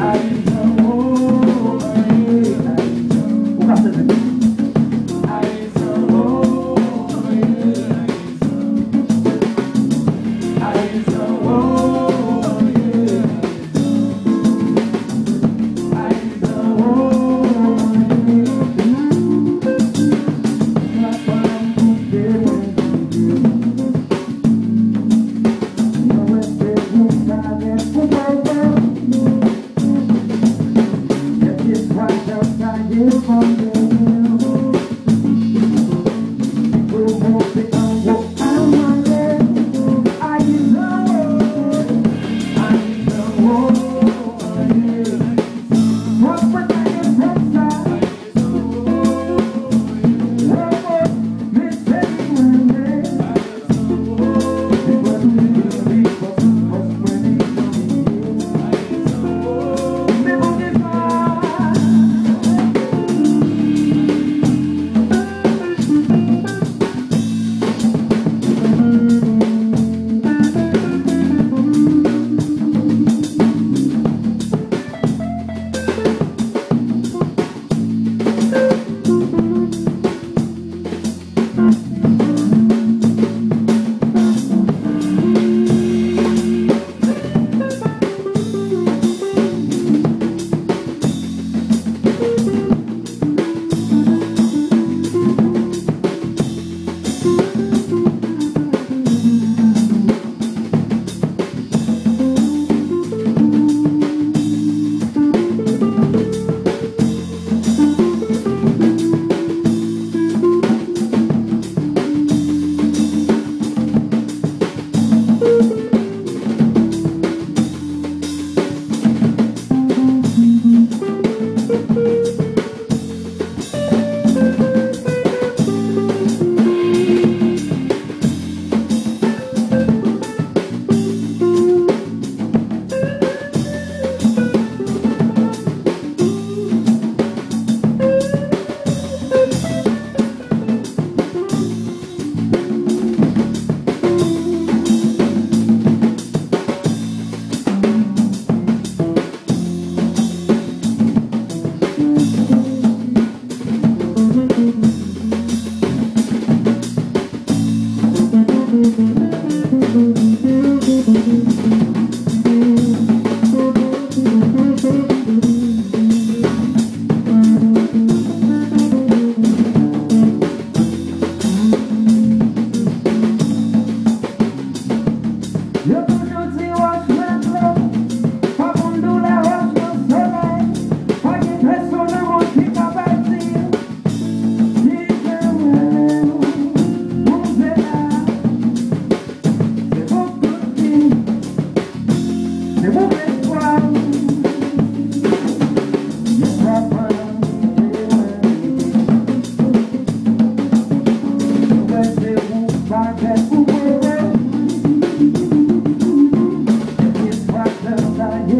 Um, thank you.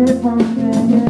California